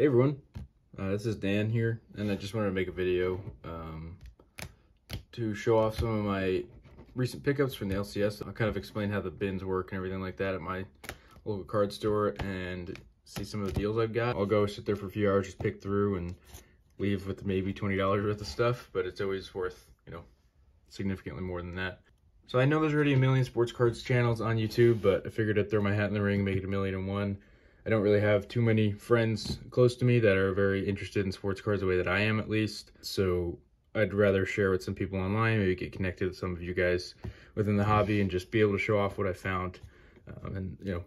Hey everyone, uh, this is Dan here, and I just wanted to make a video um, to show off some of my recent pickups from the LCS. I'll kind of explain how the bins work and everything like that at my local card store and see some of the deals I've got. I'll go sit there for a few hours, just pick through and leave with maybe $20 worth of stuff, but it's always worth, you know, significantly more than that. So I know there's already a million sports cards channels on YouTube, but I figured I'd throw my hat in the ring, make it a million and one. I don't really have too many friends close to me that are very interested in sports cards the way that I am at least. So I'd rather share with some people online, maybe get connected with some of you guys within the hobby and just be able to show off what I found. Um, and, you know,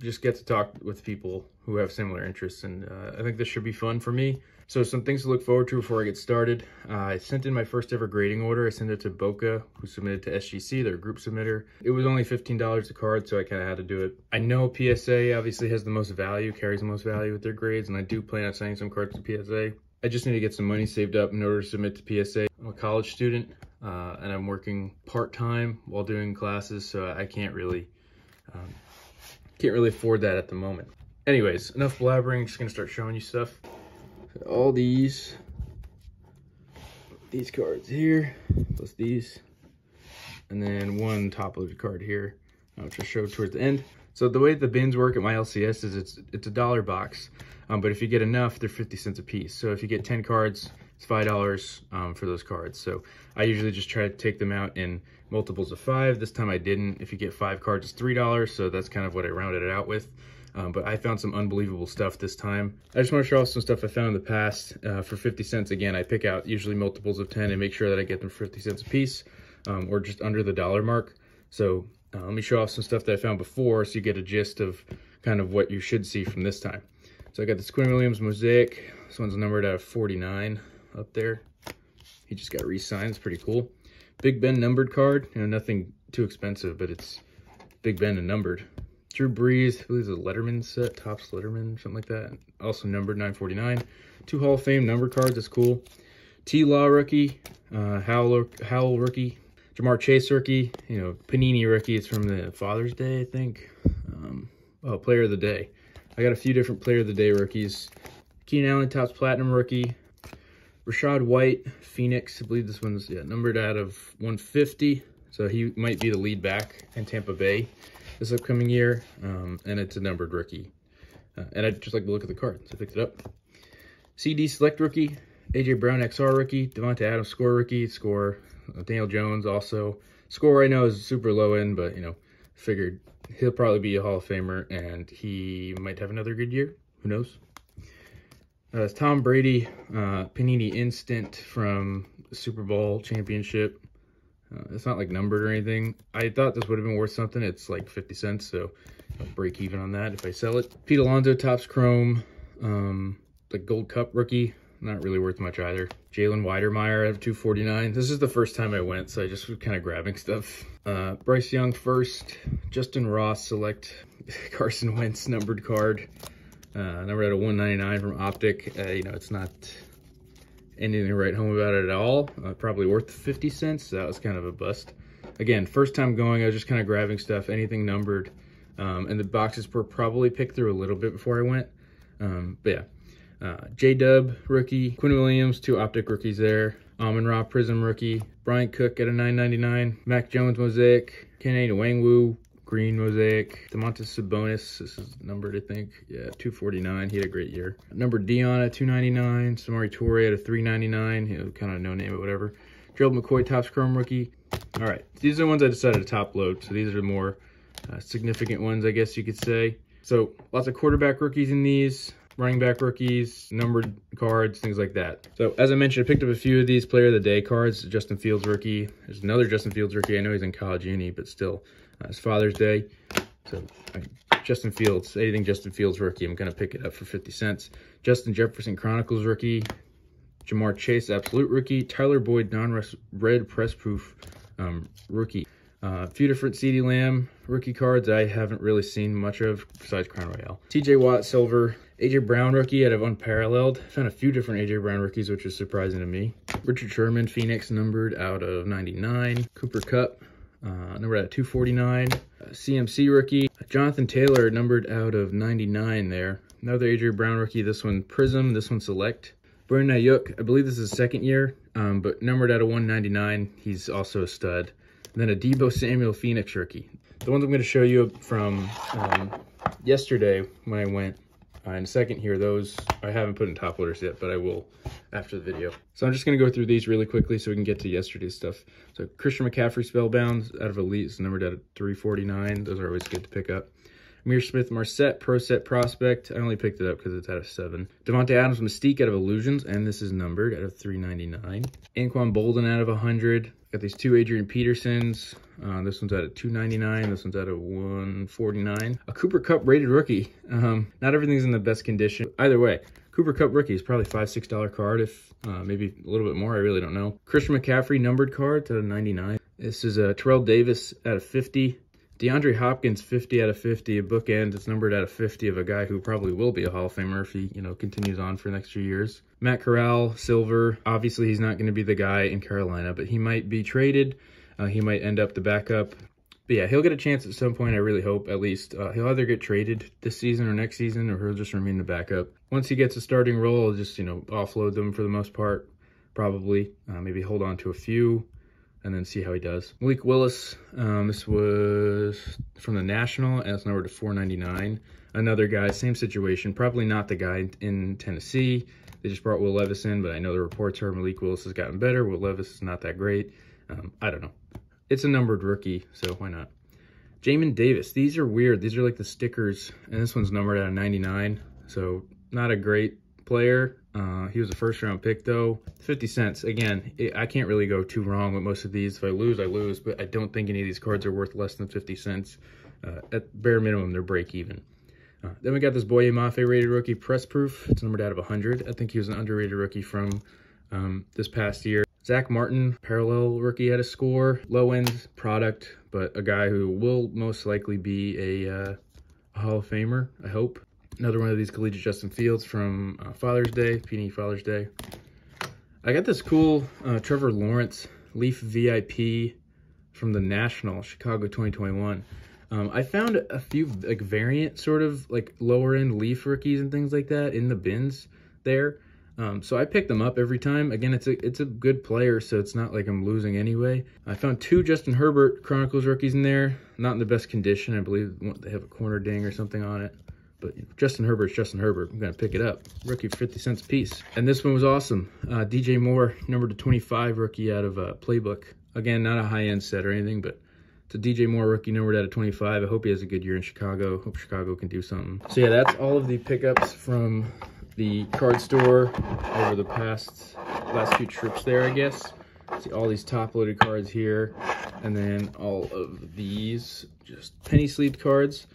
just get to talk with people who have similar interests. And uh, I think this should be fun for me. So some things to look forward to before I get started. Uh, I sent in my first ever grading order. I sent it to Boca, who submitted to SGC, their group submitter. It was only $15 a card, so I kind of had to do it. I know PSA obviously has the most value, carries the most value with their grades, and I do plan on sending some cards to PSA. I just need to get some money saved up in order to submit to PSA. I'm a college student, uh, and I'm working part-time while doing classes, so I can't really, um, can't really afford that at the moment. Anyways, enough blabbering, just gonna start showing you stuff all these. These cards here plus these. And then one top loaded card here which i'll show towards the end. So the way the bins work at my lcs is it's it's a dollar box um, but if you get enough they're 50 cents a piece. So if you get 10 cards it's five dollars um, for those cards. So i usually just try to take them out in multiples of five. This time i didn't. If you get five cards it's three dollars. So that's kind of what i rounded it out with um, but I found some unbelievable stuff this time. I just want to show off some stuff I found in the past uh, for 50 cents. Again, I pick out usually multiples of 10 and make sure that I get them 50 cents a piece um, or just under the dollar mark. So uh, let me show off some stuff that I found before so you get a gist of kind of what you should see from this time. So I got this Quinnen Williams Mosaic. This one's numbered out of 49 up there. He just got re-signed. It's pretty cool. Big Ben numbered card. You know, nothing too expensive, but it's Big Ben and numbered. Drew Brees, I believe it's a Letterman set, Topps Letterman, something like that. Also numbered 949. Two Hall of Fame number cards, that's cool. T-Law rookie, uh, Howell, Howell rookie, Ja'Marr Chase rookie, you know, Panini rookie. It's from the Father's Day, I think. Um, oh, Player of the Day. I got a few different Player of the Day rookies. Keenan Allen, Topps Platinum rookie. Rachaad White, Phoenix. I believe this one's yeah, numbered out of 150. So he might be the lead back in Tampa Bay this upcoming year, um, and it's a numbered rookie. Uh, and I'd just like to look at the card, so I picked it up. CeeDee Select rookie, AJ Brown XR rookie, Davante Adams score rookie, score uh, Daniel Jones also. Score I know is super low end, but you know, figured he'll probably be a Hall of Famer, and he might have another good year. Who knows? Uh, it's Tom Brady, uh, Panini Instant from Super Bowl championship. Uh, it's not like numbered or anything. I thought this would have been worth something. It's like 50 cents, so I'll break even on that if I sell it. Pete Alonso, Topps Chrome, um, the Gold Cup rookie. Not really worth much either. Jalen Wydermyer out of 249. This is the first time I went, so I just was kind of grabbing stuff. Uh, Bryce Young first. Justin Ross select. Carson Wentz numbered card. Uh, number out of 199 from Optic. Uh, you know, it's not anything to write home about it at all. Uh, probably worth 50 cents. So that was kind of a bust. Again, first time going, I was just kind of grabbing stuff, anything numbered. Um, and the boxes were probably picked through a little bit before I went. Um, but yeah. Uh, J-Dub rookie, Quinnen Williams, two optic rookies there. Amon Ra Prism rookie, Bryan Cook at a 9.99, Mac Jones Mosaic, Kene Nwangwu, green mosaic. Domantas Sabonis, this is numbered, I think. Yeah, 249. He had a great year. Number Dion at 299. Samori Toure at a 399. You know, kind of no name, but whatever. Gerald McCoy, Topps Chrome rookie. All right, these are the ones I decided to top load. So these are the more uh, significant ones, I guess you could say. So lots of quarterback rookies in these running back rookies, numbered cards, things like that. So as I mentioned, I picked up a few of these player of the day cards. Justin Fields rookie. There's another Justin Fields rookie. I know he's in college uni, but still, it's Father's Day. So Justin Fields, anything Justin Fields rookie, I'm going to pick it up for 50 cents. Justin Jefferson Chronicles rookie. Ja'Marr Chase Absolute rookie. Tyler Boyd non-red press proof um, rookie. Uh, a few different CeeDee Lamb rookie cards I haven't really seen much of besides Crown Royale. TJ Watt Silver. AJ Brown rookie out of Unparalleled. Found a few different AJ Brown rookies, which is surprising to me. Richard Sherman Phoenix numbered out of 99. Cooper Kupp uh, numbered of 249. Uh, CMC rookie. Jonathan Taylor numbered out of 99 there. Another Adrian Brown rookie. This one Prism, this one Select. Brandon Aiyuk, I believe this is his second year, um, but numbered out of 199. He's also a stud. And then a Deebo Samuel Phoenix rookie. The ones I'm going to show you from um, yesterday when I went in a second here, those I haven't put in top loaders yet, but I will after the video. So I'm just going to go through these really quickly so we can get to yesterday's stuff. So Christian McCaffrey Spellbound out of Elite is numbered at 349. Those are always good to pick up. Smith Marsette Pro Set Prospect. I only picked it up because it's out of 7. Davante Adams Mystique out of Illusions, and this is numbered out of 399. Anquan Boldin out of 100. Got these two Adrian Petersons. Uh, this one's out of 299. This one's out of 149. A Cooper Kupp rated rookie. Um, not everything's in the best condition. Either way, Cooper Kupp rookie is probably five, six dollar card, if uh, maybe a little bit more. I really don't know. Christian McCaffrey numbered card out of 99. This is a Terrell Davis out of 50. DeAndre Hopkins, 50 out of 50, a bookend. It's numbered out of 50 of a guy who probably will be a Hall of Famer if he, you know, continues on for the next few years. Matt Corral, silver. Obviously, he's not going to be the guy in Carolina, but he might be traded. Uh, he might end up the backup. But yeah, he'll get a chance at some point, I really hope, at least. Uh, he'll either get traded this season or next season, or he'll just remain the backup. Once he gets a starting role, I'll just, you know, offload them for the most part, probably. Uh, maybe hold on to a few and then see how he does. Malik Willis, um, this was from the National, and it's numbered to 499. Another guy, same situation, probably not the guy in Tennessee. They just brought Will Levis in, but I know the reports are Malik Willis has gotten better. Will Levis is not that great. Um, I don't know. It's a numbered rookie, so why not? Jamin Davis. These are weird. These are like the stickers, and this one's numbered out of 99, so not a great player. Uh, he was a first round pick though. 50 cents. Again, it, I can't really go too wrong with most of these. If I lose, I lose, but I don't think any of these cards are worth less than 50 cents. Uh, at bare minimum, they're break even. Uh, then we got this Boye Mafe rated rookie press proof. It's numbered out of 100. I think he was an underrated rookie from um, this past year. Zack Martin, parallel rookie at a score. Low end product, but a guy who will most likely be a, uh, a Hall of Famer, I hope. Another one of these collegiate Justin Fields from uh, Father's Day, P&E Father's Day. I got this cool uh, Trevor Lawrence Leaf VIP from the National Chicago 2021. Um, I found a few like variant sort of like lower end Leaf rookies and things like that in the bins there. Um, so I pick them up every time. Again, it's a it's a good player, so it's not like I'm losing anyway. I found two Justin Herbert Chronicles rookies in there, not in the best condition. I believe they have a corner ding or something on it. But Justin Herbert's Justin Herbert. I'm going to pick it up. Rookie 50 cents a piece. And this one was awesome. Uh, DJ Moore, number to 25 rookie out of uh, Playbook. Again, not a high-end set or anything, but it's a DJ Moore rookie numbered out of 25. I hope he has a good year in Chicago. Hope Chicago can do something. So yeah, that's all of the pickups from the card store over the past last few trips there, I guess. See all these top-loaded cards here, and then all of these just penny sleeved cards.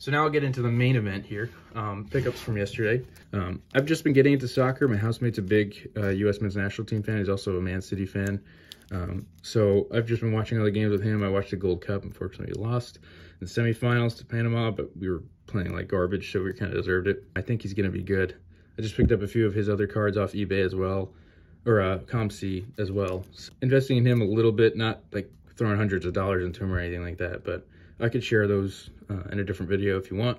So now I'll get into the main event here, um, pickups from yesterday. Um, I've just been getting into soccer. My housemate's a big uh, U.S. men's national team fan. He's also a Man City fan. Um, so I've just been watching all the games with him. I watched the Gold Cup. Unfortunately, we lost in the semifinals to Panama, but we were playing like garbage, so we kind of deserved it. I think he's going to be good. I just picked up a few of his other cards off eBay as well, or uh, COMC as well. So investing in him a little bit, not like throwing hundreds of dollars into him or anything like that, but I could share those uh, in a different video if you want.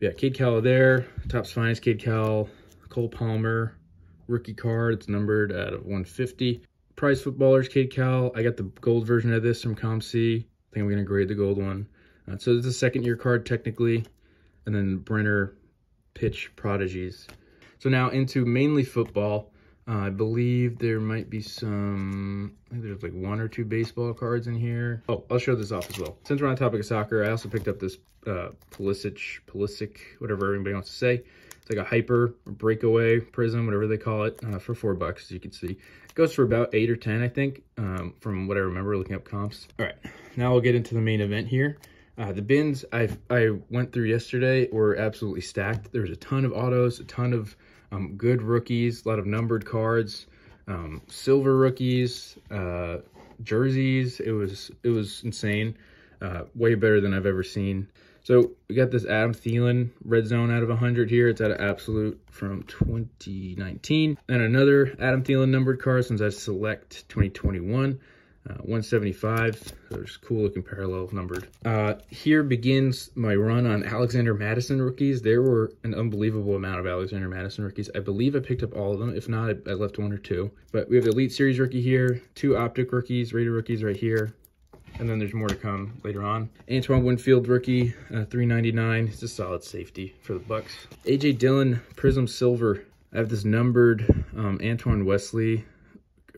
Yeah, Cade Cowell there, Topps Finest Cade Cowell, Cole Palmer, rookie card. It's numbered out of 150. Prize Footballers, Cade Cowell. I got the gold version of this from COMC. I think I'm going to grade the gold one. Uh, so it's a second year card technically. And then Brenner Pitch Prodigies. So now into mainly football. Uh, I believe there might be some, I think there's like one or two baseball cards in here. Oh, I'll show this off as well. Since we're on the topic of soccer, I also picked up this uh, Pulisic, Pulisic, whatever anybody wants to say. It's like a hyper breakaway prism, whatever they call it, uh, for four bucks, as you can see. It goes for about eight or 10, I think, um, from what I remember looking up comps. All right, now we'll get into the main event here. Uh, the bins I I went through yesterday were absolutely stacked. There was a ton of autos, a ton of um, good rookies, a lot of numbered cards, um, silver rookies, uh, jerseys. It was it was insane. Uh, way better than I've ever seen. So we got this Adam Thielen red zone out of 100 here. It's out of absolute from 2019. And another Adam Thielen numbered card since I select 2021. Uh, 175. So just cool looking parallel numbered. Uh, here begins my run on Alexander Mattison rookies. There were an unbelievable amount of Alexander Mattison rookies. I believe I picked up all of them. If not, I, left one or two. But we have the Elite Series rookie here, two Optic rookies, rated rookies right here. And then there's more to come later on. Antoine Winfield rookie, uh, 399. It's a solid safety for the Bucs. AJ Dillon Prism Silver. I have this numbered um, Antoine Wesley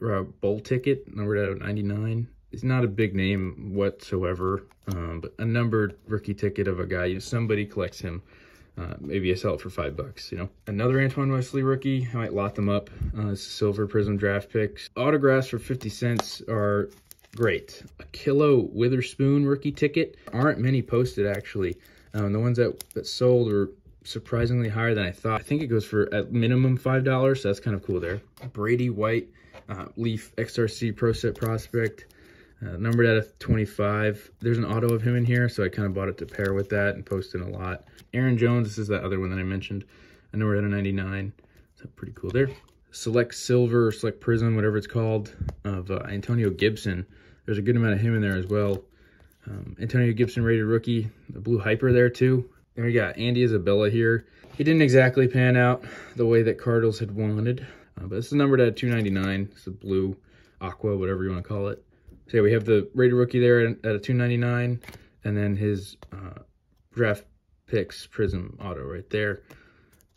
uh, bowl ticket, numbered out of 99. It's not a big name whatsoever, um, but a numbered rookie ticket of a guy. You know, somebody collects him. Uh, maybe I sell it for five bucks, you know. Another Antoine Wesley rookie, I might lot them up. Uh, silver Prism draft picks. Autographs for 50 cents are great. Ahkello Witherspoon rookie ticket. Aren't many posted, actually. Um, the ones that, that sold are surprisingly higher than I thought. I think it goes for at minimum $5, so that's kind of cool there. Brady White uh, Leaf XRC Pro Set Prospect, uh, numbered at a 25. There's an auto of him in here, so I kind of bought it to pair with that and posted a lot. Aaron Jones, this is that other one that I mentioned. I know we're at a 99. So pretty cool there. Select Silver, Select Prism, whatever it's called, of uh, Antonio Gibson. There's a good amount of him in there as well. Um, Antonio Gibson rated rookie, the blue hyper there too. And we got Andy Isabella here. He didn't exactly pan out the way that Cardinals had wanted. Uh, but this is numbered at 299. It's a blue, aqua, whatever you want to call it. So yeah, we have the rated rookie there at, a 299, and then his uh, draft picks prism auto right there.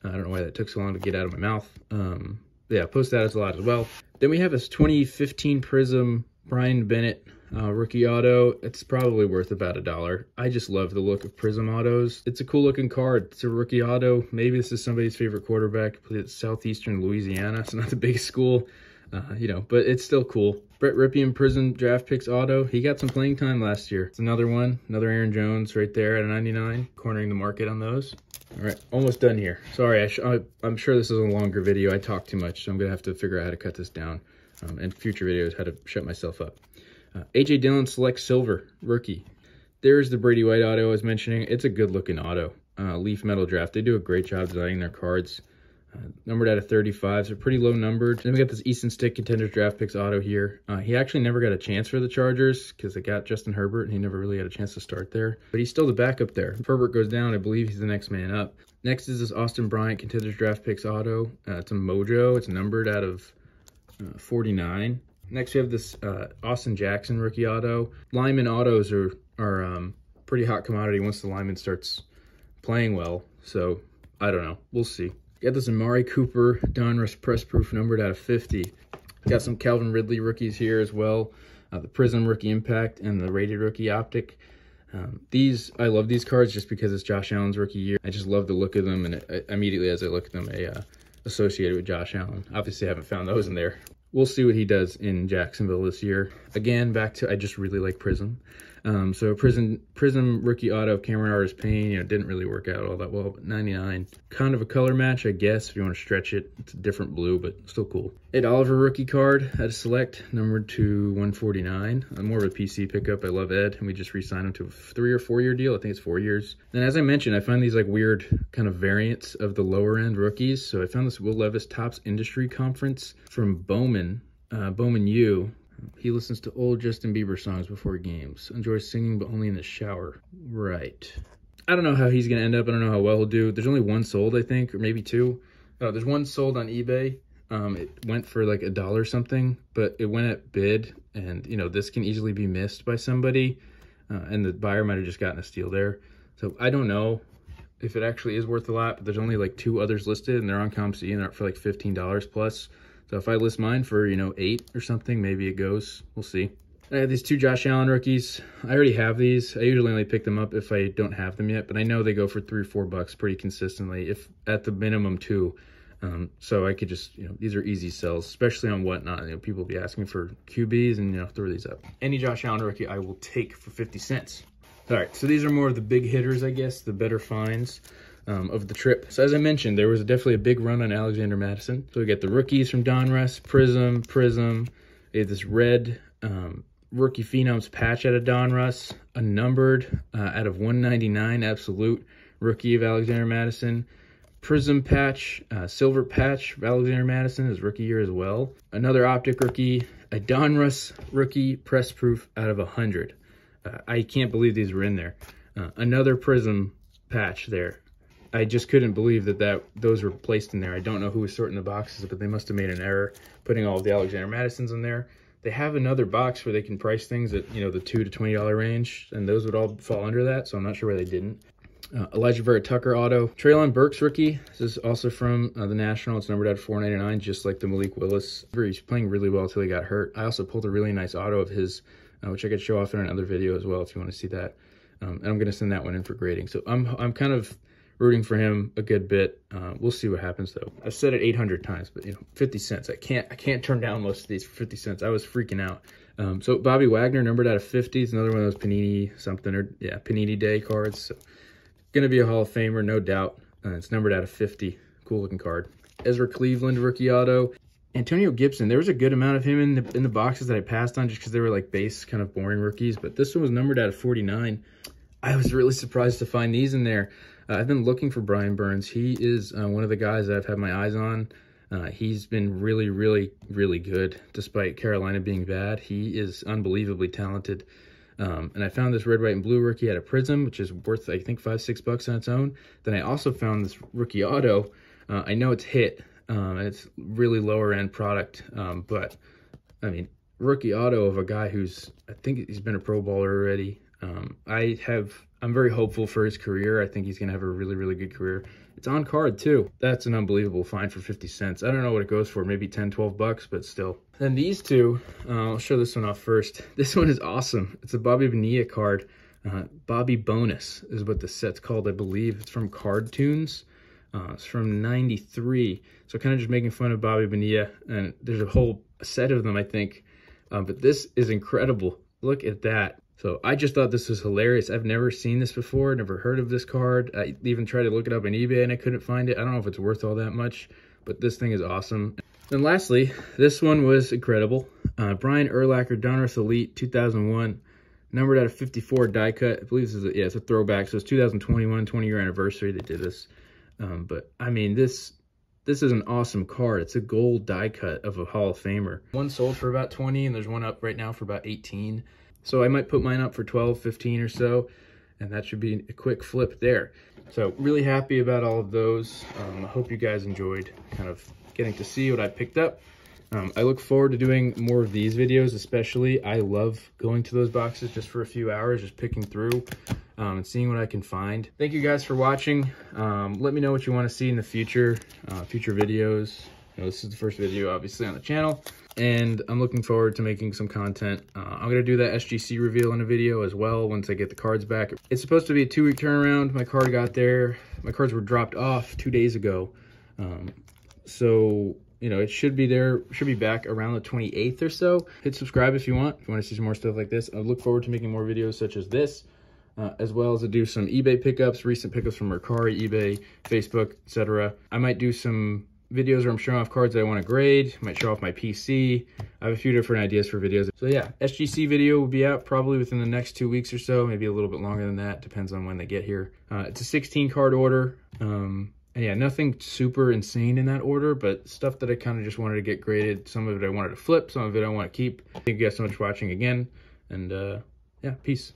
I don't know why that took so long to get out of my mouth. Um, yeah, post that as a lot as well. Then we have this 2015 Prism Bryan Bennett uh, rookie auto, it's probably worth about a dollar. I just love the look of Prism autos. It's a cool looking card. It's a rookie auto. Maybe this is somebody's favorite quarterback. At Southeastern Louisiana. It's not the biggest school, uh, you know, but it's still cool. Brett Rypien Prism draft picks auto. He got some playing time last year. It's another one. Another Aaron Jones right there at a 99. Cornering the market on those. All right, almost done here. Sorry, I am sure this is a longer video. I talk too much, so I'm going to have to figure out how to cut this down. Um, and future videos, how to shut myself up. Uh, AJ Dillon Select Silver, rookie. There's the Brady White auto I was mentioning. It's a good looking auto. Uh, Leaf Metal Draft. They do a great job designing their cards. Uh, numbered out of 35, so pretty low numbered. Then we got this Easton Stick Contenders Draft Picks auto here. Uh, he actually never got a chance for the Chargers because they got Justin Herbert and he never really had a chance to start there. But he's still the backup there. If Herbert goes down, I believe he's the next man up. Next is this Austin Bryant Contenders Draft Picks auto. Uh, it's a Mojo. It's numbered out of uh, 49. Next, we have this uh, Austin Jackson rookie auto. Lineman autos are, are um, pretty hot commodity once the lineman starts playing well. So, I don't know. We'll see. Got this Amari Cooper Donruss Press Proof numbered out of 50. Got some Calvin Ridley rookies here as well. Uh, the Prism Rookie Impact and the Rated Rookie Optic. Um, these, I love these cards just because it's Josh Allen's rookie year. I just love the look of them, and it, it, immediately as I look at them, I uh, associated with Josh Allen. Obviously, I haven't found those in there we'll see what he does in Jacksonville this year. Again, back to I just really like Prism. Um, so Prism Prism rookie auto of Cameron Artis Payne, you know, didn't really work out all that well, but 99. Kind of a color match, I guess, if you want to stretch it. It's a different blue, but still cool. Ed Oliver rookie card at a select, numbered to 149. I'm more of a PC pickup. I love Ed, and we just re-signed him to a three or four year deal. I think it's four years. And as I mentioned, I find these like weird kind of variants of the lower end rookies. So I found this Will Levis Topps Industry Conference from Bowman, uh, Bowman U. He listens to old Justin Bieber songs before games. Enjoys singing, but only in the shower. Right. I don't know how he's going to end up. I don't know how well he'll do. There's only one sold, I think, or maybe two. Oh, there's one sold on eBay. Um, it went for like a dollar something, but it went at bid. And, you know, this can easily be missed by somebody. Uh, and the buyer might have just gotten a steal there. So I don't know if it actually is worth a lot, but there's only like two others listed and they're on COMC and they're up for like $15 plus. So if I list mine for, you know, eight or something, maybe it goes. We'll see. I have these two Josh Allen rookies. I already have these. I usually only pick them up if I don't have them yet, but I know they go for three or four bucks pretty consistently, if at the minimum two. Um, so I could just, you know, these are easy sells, especially on whatnot. You know, people will be asking for QBs and, you know, throw these up. Any Josh Allen rookie I will take for 50 cents. All right, so these are more of the big hitters, I guess, the better finds um, of the trip. So as I mentioned, there was definitely a big run on Alexander Mattison. So we get the rookies from Donruss, Prism, Prism. We have this red um, rookie phenoms patch out of Donruss, a numbered uh, out of 199 absolute rookie of Alexander Mattison. Prism patch, uh, silver patch of Alexander Mattison his rookie year as well. Another Optic rookie, a Donruss rookie press proof out of 100. Uh, I can't believe these were in there. Uh, another Prism patch there. I just couldn't believe that, that those were placed in there. I don't know who was sorting the boxes, but they must have made an error putting all of the Alexander Mattisons in there. They have another box where they can price things at, you know, the 2 to $20 range, and those would all fall under that, so I'm not sure why they didn't. Uh, Alijah Vera Tucker auto. Treylon Burks rookie. This is also from uh, the National. It's numbered at 499, just like the Malik Willis. He's playing really well until he got hurt. I also pulled a really nice auto of his, uh, which I could show off in another video as well if you want to see that. Um, and I'm going to send that one in for grading. So I'm, I'm kind of rooting for him a good bit. Uh, we'll see what happens though. I've said it 800 times, but you know, 50 cents. I can't, I can't turn down most of these for 50 cents. I was freaking out. Um, so Bobby Wagner numbered out of 50 is another one of those Panini something or yeah, Panini Day cards. So to be a Hall of Famer, no doubt. Uh, it's numbered out of 50. Cool looking card. Ezra Cleveland rookie auto. Antonio Gibson, there was a good amount of him in the in the boxes that I passed on just because they were like base kind of boring rookies. But this one was numbered out of 49. I was really surprised to find these in there. Uh, I've been looking for Brian Burns. He is uh, one of the guys that I've had my eyes on. Uh, he's been really, really, really good despite Carolina being bad. He is unbelievably talented. Um, and I found this red, white, and blue rookie at a Prism, which is worth, I think, five, six bucks on its own. Then I also found this rookie auto. Uh, I know it's hit, um, and it's really lower end product, um, but I mean, rookie auto of a guy who's, I think he's been a pro bowler already. Um, I have, I'm very hopeful for his career. I think he's going to have a really, really good career. It's on card too. That's an unbelievable find for 50 cents. I don't know what it goes for, maybe 10, 12 bucks, but still. Then these two, uh, I'll show this one off first. This one is awesome. It's a Bobby Bonilla card. Uh, Bobby Bonus is what the set's called, I believe. It's from Cardtoons. Uh, it's from 93. So kind of just making fun of Bobby Bonilla. And there's a whole set of them, I think. Uh, but this is incredible. Look at that. So I just thought this was hilarious. I've never seen this before, never heard of this card. I even tried to look it up on eBay and I couldn't find it. I don't know if it's worth all that much, but this thing is awesome. And lastly, this one was incredible. Uh, Brian Urlacher Donruss Elite 2001, numbered out of 54 die cut. I believe this is a, yeah, it's a throwback. So it's 2021, 20 year anniversary they did this. Um, but I mean, this this is an awesome card. It's a gold die cut of a Hall of Famer. One sold for about 20 and there's one up right now for about 18. So I might put mine up for 12, 15 or so, and that should be a quick flip there. So really happy about all of those. Um, I hope you guys enjoyed kind of getting to see what I picked up. Um, I look forward to doing more of these videos, especially. I love going to those boxes just for a few hours, just picking through um, and seeing what I can find. Thank you guys for watching. Um, let me know what you want to see in the future, uh, future videos. You know, this is the first video, obviously, on the channel and I'm looking forward to making some content. Uh, I'm going to do that SGC reveal in a video as well once I get the cards back. It's supposed to be a two-week turnaround. My card got there. My cards were dropped off two days ago. Um, so, you know, it should be there, should be back around the 28th or so. Hit subscribe if you want, if you want to see some more stuff like this. I look forward to making more videos such as this. Uh, as well as to do some eBay pickups, recent pickups from Mercari, eBay, Facebook, etc. I might do some videos where I'm showing off cards that I want to grade. Might show off my PC. I have a few different ideas for videos. So yeah, SGC video will be out probably within the next two weeks or so, maybe a little bit longer than that. Depends on when they get here. Uh, it's a 16 card order. Um, and yeah, nothing super insane in that order, but stuff that I kind of just wanted to get graded. Some of it I wanted to flip, some of it I want to keep. Thank you guys so much for watching again. And uh, yeah, peace.